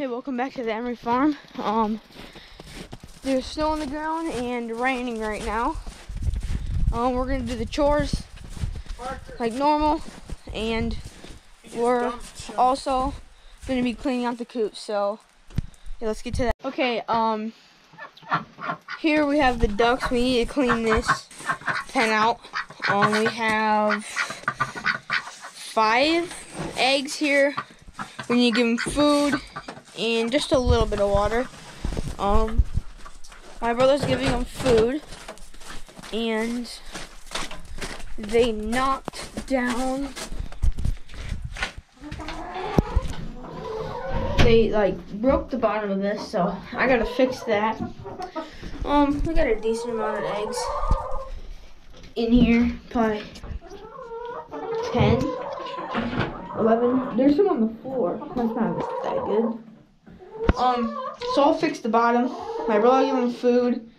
Hey, welcome back to the Emory Farm. Um, there's snow on the ground and raining right now. Um, we're gonna do the chores like normal, and we're also gonna be cleaning out the coop. So, yeah, let's get to that. Okay, um, here we have the ducks. We need to clean this pen out. Um, we have five eggs here. We need to give them food and just a little bit of water. Um, my brother's giving them food, and they knocked down. They like broke the bottom of this, so I gotta fix that. Um, we got a decent amount of eggs in here, probably 10, 11. There's some on the floor. That's not that good. Um, so I'll fix the bottom. My brother gave them food,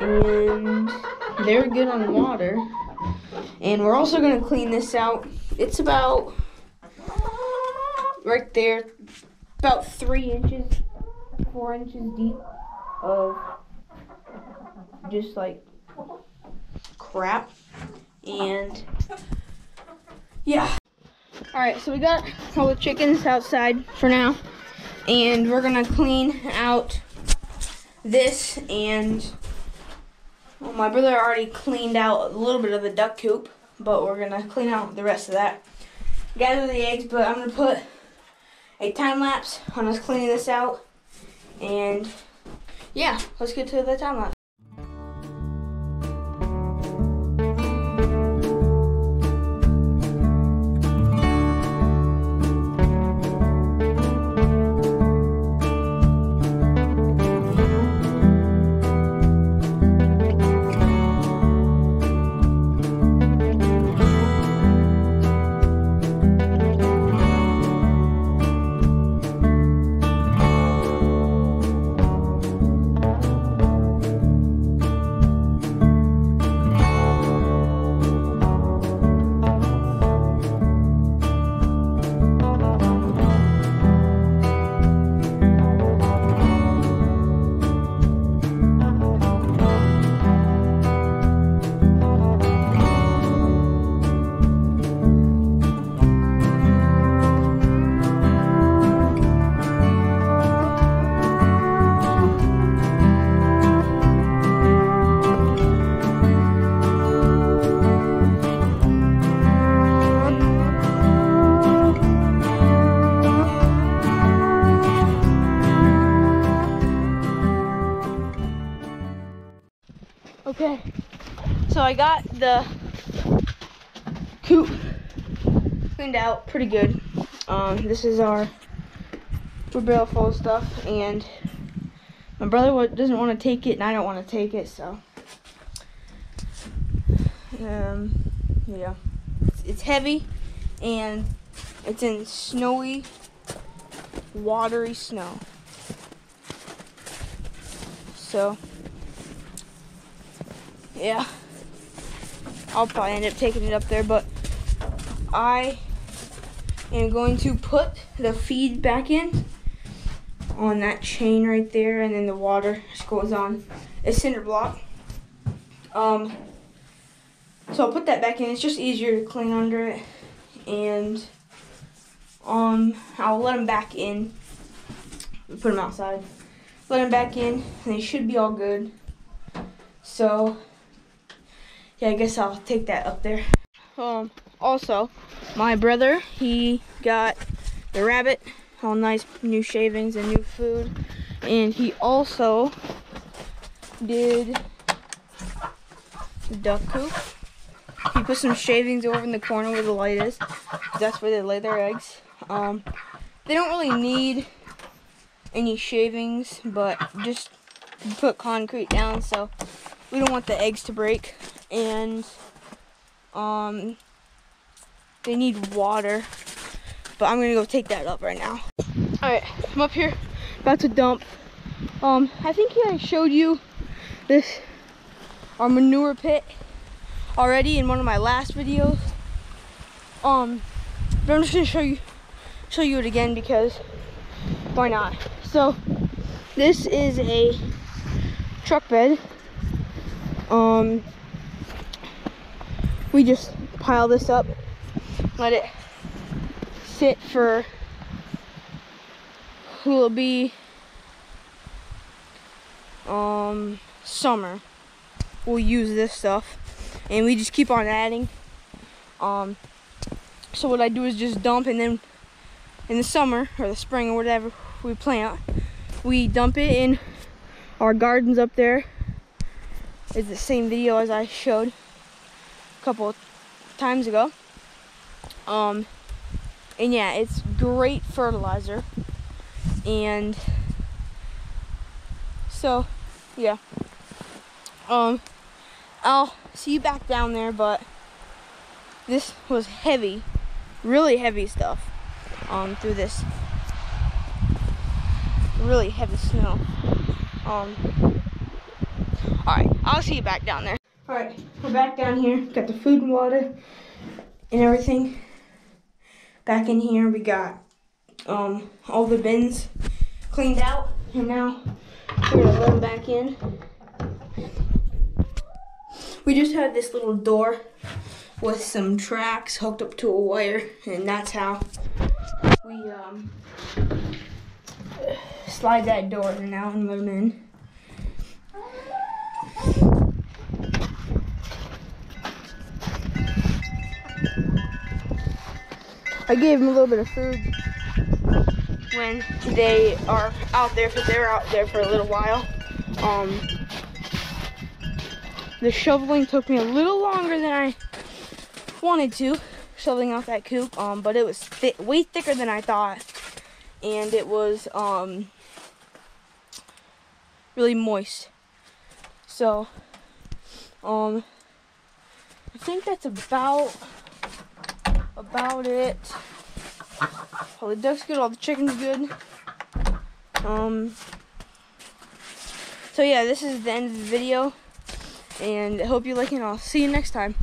and they're good on water. And we're also gonna clean this out. It's about right there, about three inches, four inches deep of just like crap. And yeah. All right, so we got all the chickens outside for now and we're gonna clean out this and well, my brother already cleaned out a little bit of the duck coop but we're gonna clean out the rest of that. Gather the eggs but i'm gonna put a time lapse on us cleaning this out. And yeah let's get to the time lapse Okay, so I got the coop cleaned out pretty good. Um, this is our barrel full of stuff, and my brother doesn't want to take it, and I don't want to take it, so um, yeah, it's, it's heavy, and it's in snowy, watery snow. So yeah, I'll probably end up taking it up there, but I am going to put the feed back in on that chain right there, and then the water just goes on a cinder block. Um, so I'll put that back in. It's just easier to clean under it, and um, I'll let them back in. Put them outside. Let them back in, and they should be all good. So yeah, I guess I'll take that up there. Um, also, my brother, he got the rabbit, all nice new shavings and new food. And he also did duck coop. He put some shavings over in the corner where the light is. That's where they lay their eggs. Um, they don't really need any shavings, but just put concrete down so we don't want the eggs to break and um, they need water. But I'm gonna go take that up right now. All right, I'm up here, about to dump. Um, I think I showed you this, our manure pit already in one of my last videos. Um, but I'm just gonna show you, show you it again because why not? So this is a truck bed. Um, we just pile this up, let it sit for will be um summer. We'll use this stuff, and we just keep on adding. Um, so what I do is just dump, and then in the summer or the spring or whatever we plant, we dump it in our gardens up there. It's the same video as I showed couple times ago. Um, and yeah, it's great fertilizer. And so, yeah. Um, I'll see you back down there, but this was heavy, really heavy stuff um, through this really heavy snow. Um, Alright, I'll see you back down there. Alright, we're back down here. Got the food and water and everything. Back in here, we got um, all the bins cleaned out. And now we're gonna let them back in. We just had this little door with some tracks hooked up to a wire, and that's how we um, slide that door in now and let them in. I gave them a little bit of food when they are out there because they were out there for a little while. Um, the shoveling took me a little longer than I wanted to, shoveling out that coop, um, but it was way thicker than I thought, and it was um, really moist. So, um, I think that's about about it. All the ducks good, all the chickens good. Um, so yeah, this is the end of the video. And I hope you like it, and I'll see you next time.